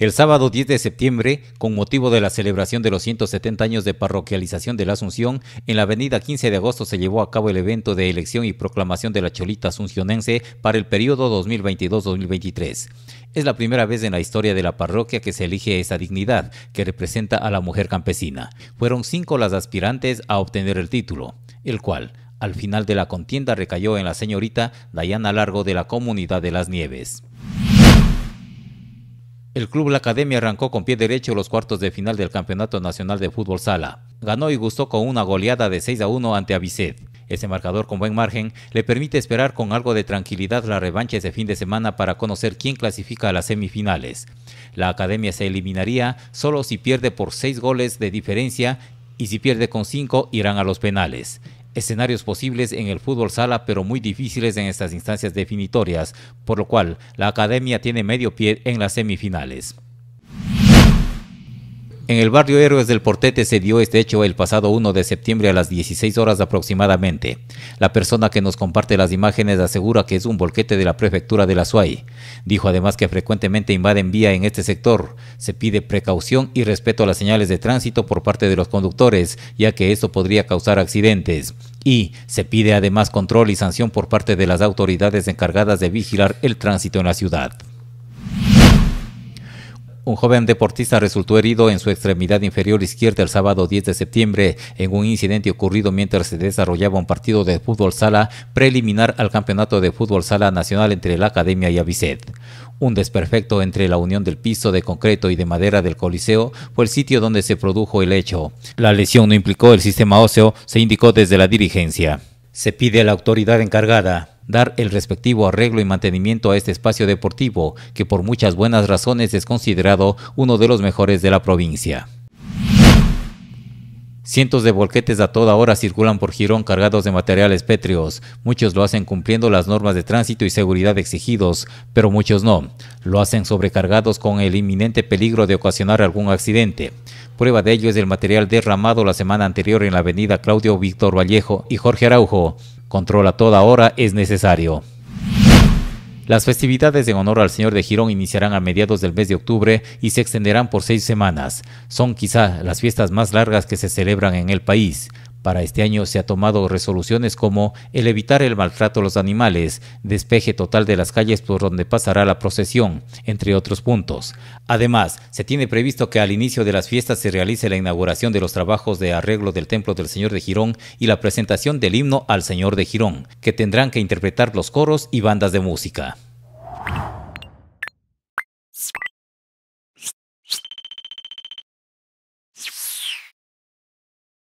El sábado 10 de septiembre, con motivo de la celebración de los 170 años de parroquialización de la Asunción, en la avenida 15 de agosto se llevó a cabo el evento de elección y proclamación de la Cholita Asuncionense para el periodo 2022-2023. Es la primera vez en la historia de la parroquia que se elige esa dignidad que representa a la mujer campesina. Fueron cinco las aspirantes a obtener el título, el cual, al final de la contienda, recayó en la señorita Dayana Largo de la Comunidad de las Nieves. El Club La Academia arrancó con pie derecho los cuartos de final del Campeonato Nacional de Fútbol Sala. Ganó y gustó con una goleada de 6 a 1 ante Avicet. Ese marcador con buen margen le permite esperar con algo de tranquilidad la revancha ese fin de semana para conocer quién clasifica a las semifinales. La Academia se eliminaría solo si pierde por 6 goles de diferencia y si pierde con 5 irán a los penales escenarios posibles en el fútbol sala, pero muy difíciles en estas instancias definitorias, por lo cual la academia tiene medio pie en las semifinales. En el barrio Héroes del Portete se dio este hecho el pasado 1 de septiembre a las 16 horas aproximadamente. La persona que nos comparte las imágenes asegura que es un volquete de la prefectura de la SUAY. Dijo además que frecuentemente invaden vía en este sector. Se pide precaución y respeto a las señales de tránsito por parte de los conductores, ya que esto podría causar accidentes. Y se pide además control y sanción por parte de las autoridades encargadas de vigilar el tránsito en la ciudad. Un joven deportista resultó herido en su extremidad inferior izquierda el sábado 10 de septiembre en un incidente ocurrido mientras se desarrollaba un partido de fútbol sala preliminar al campeonato de fútbol sala nacional entre la Academia y Avicet. Un desperfecto entre la unión del piso de concreto y de madera del Coliseo fue el sitio donde se produjo el hecho. La lesión no implicó el sistema óseo, se indicó desde la dirigencia. Se pide a la autoridad encargada dar el respectivo arreglo y mantenimiento a este espacio deportivo, que por muchas buenas razones es considerado uno de los mejores de la provincia. Cientos de volquetes a toda hora circulan por Girón cargados de materiales pétreos. Muchos lo hacen cumpliendo las normas de tránsito y seguridad exigidos, pero muchos no. Lo hacen sobrecargados con el inminente peligro de ocasionar algún accidente. Prueba de ello es el material derramado la semana anterior en la avenida Claudio Víctor Vallejo y Jorge Araujo. Control a toda hora es necesario. Las festividades en honor al Señor de Girón iniciarán a mediados del mes de octubre y se extenderán por seis semanas. Son quizá las fiestas más largas que se celebran en el país. Para este año se ha tomado resoluciones como el evitar el maltrato a los animales, despeje total de las calles por donde pasará la procesión, entre otros puntos. Además, se tiene previsto que al inicio de las fiestas se realice la inauguración de los trabajos de arreglo del Templo del Señor de Girón y la presentación del himno al Señor de Girón, que tendrán que interpretar los coros y bandas de música.